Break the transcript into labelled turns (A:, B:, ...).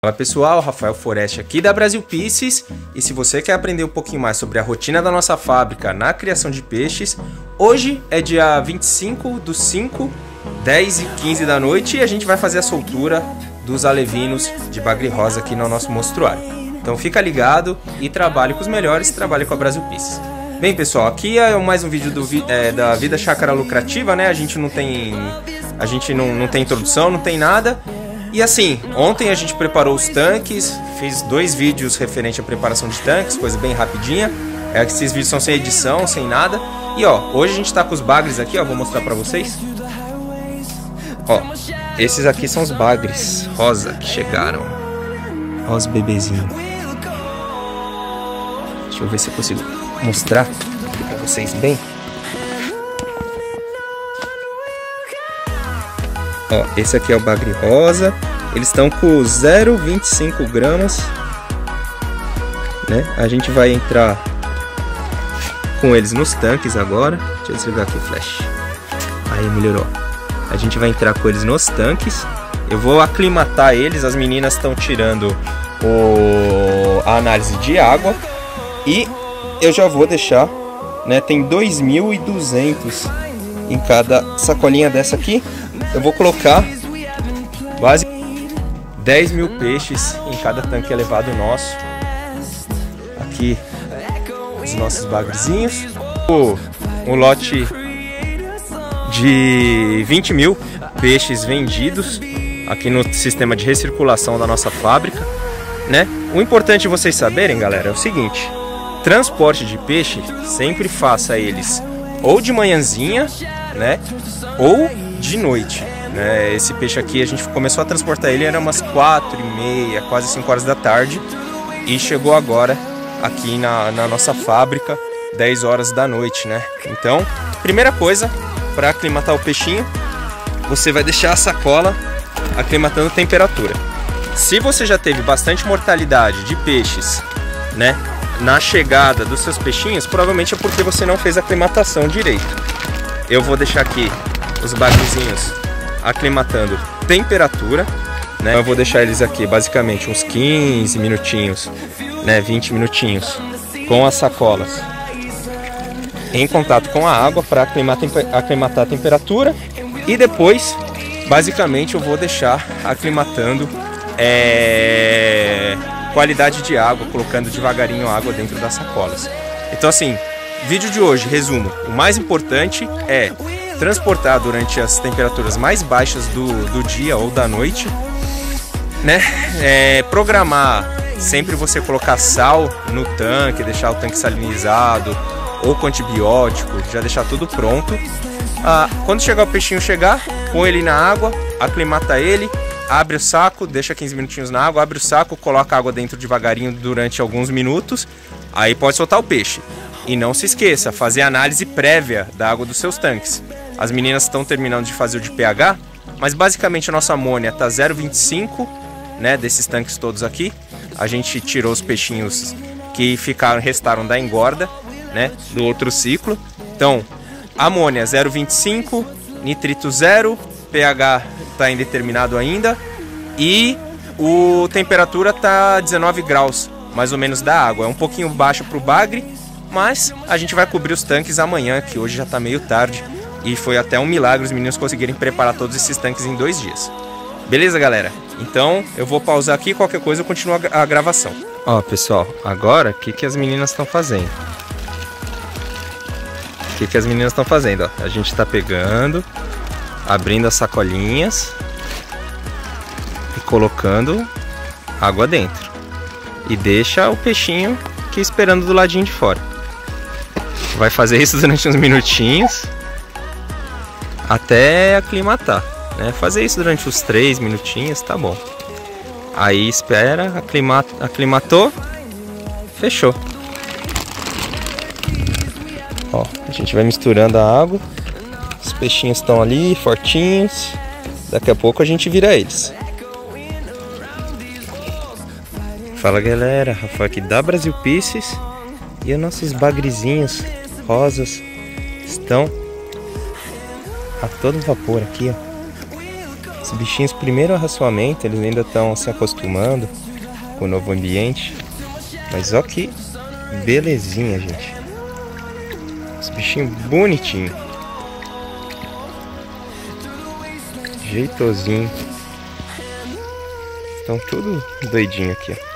A: Fala pessoal, Rafael Foreste aqui da Brasil Pieces e se você quer aprender um pouquinho mais sobre a rotina da nossa fábrica na criação de peixes, hoje é dia 25 do 5, 10 e 15 da noite e a gente vai fazer a soltura dos alevinos de bagre rosa aqui no nosso mostruário. Então fica ligado e trabalhe com os melhores, trabalhe com a Brasil Pieces. Bem pessoal, aqui é mais um vídeo do, é, da vida chácara lucrativa, né? A gente não tem, a gente não, não tem introdução, não tem nada. E assim, ontem a gente preparou os tanques, fiz dois vídeos referente à preparação de tanques, coisa bem rapidinha. É que esses vídeos são sem edição, sem nada. E ó, hoje a gente tá com os bagres aqui, ó, vou mostrar pra vocês. Ó, esses aqui são os bagres rosa que chegaram. Ó os bebezinhos. Deixa eu ver se eu consigo mostrar pra vocês bem. Ó, esse aqui é o bagre rosa. Eles estão com 0,25 gramas. Né? A gente vai entrar com eles nos tanques agora. Deixa eu desligar aqui o flash. Aí melhorou. A gente vai entrar com eles nos tanques. Eu vou aclimatar eles. As meninas estão tirando o... a análise de água. E eu já vou deixar, né? Tem 2.200 em cada sacolinha dessa aqui eu vou colocar quase 10 mil peixes em cada tanque elevado nosso. Aqui os nossos bagrezinhos. O, um lote de 20 mil peixes vendidos aqui no sistema de recirculação da nossa fábrica, né? O importante vocês saberem, galera, é o seguinte: transporte de peixe sempre faça eles ou de manhãzinha, né? Ou de noite. Né? Esse peixe aqui a gente começou a transportar ele, era umas 4 e meia, quase 5 horas da tarde. E chegou agora aqui na, na nossa fábrica, 10 horas da noite, né? Então, primeira coisa, para aclimatar o peixinho, você vai deixar a sacola aclimatando temperatura. Se você já teve bastante mortalidade de peixes, né, na chegada dos seus peixinhos, provavelmente é porque você não fez a aclimatação direito. Eu vou deixar aqui os bagulhinhos aclimatando temperatura, né? Eu vou deixar eles aqui basicamente uns 15 minutinhos, né, 20 minutinhos com as sacolas em contato com a água para aclimatar, a temperatura e depois basicamente eu vou deixar aclimatando é, qualidade de água, colocando devagarinho água dentro das sacolas. Então assim, vídeo de hoje, resumo, o mais importante é transportar durante as temperaturas mais baixas do, do dia ou da noite, né? É, programar sempre você colocar sal no tanque, deixar o tanque salinizado ou com antibiótico, já deixar tudo pronto. Ah, quando chegar o peixinho chegar, põe ele na água, aclimata ele, abre o saco, deixa 15 minutinhos na água, abre o saco, coloca a água dentro devagarinho durante alguns minutos, aí pode soltar o peixe. E não se esqueça, fazer análise prévia da água dos seus tanques. As meninas estão terminando de fazer o de pH, mas basicamente a nossa amônia está 0,25, né, desses tanques todos aqui. A gente tirou os peixinhos que ficaram restaram da engorda, né, do outro ciclo. Então, amônia 0,25, nitrito 0, pH está indeterminado ainda e o temperatura tá 19 graus, mais ou menos da água. É um pouquinho baixo para o bagre, mas a gente vai cobrir os tanques amanhã, que hoje já está meio tarde. E foi até um milagre os meninos conseguirem preparar todos esses tanques em dois dias. Beleza, galera? Então eu vou pausar aqui, qualquer coisa eu continuo a gravação. Ó, pessoal, agora o que, que as meninas estão fazendo? O que, que as meninas estão fazendo? Ó, a gente está pegando, abrindo as sacolinhas e colocando água dentro. E deixa o peixinho aqui esperando do ladinho de fora. Vai fazer isso durante uns minutinhos até aclimatar. Né? Fazer isso durante uns 3 minutinhos, tá bom. Aí espera, aclimata, aclimatou, fechou. Ó, a gente vai misturando a água. Os peixinhos estão ali, fortinhos. Daqui a pouco a gente vira eles. Fala galera, Rafael aqui da Brasil Pieces. E os nossos bagrezinhos rosas estão a todo vapor aqui, ó. Os bichinhos, primeiro arraçoamento, eles ainda estão se acostumando com o novo ambiente. Mas ó que belezinha, gente. Os bichinhos bonitinhos. Jeitosinho. Estão tudo doidinho aqui, ó.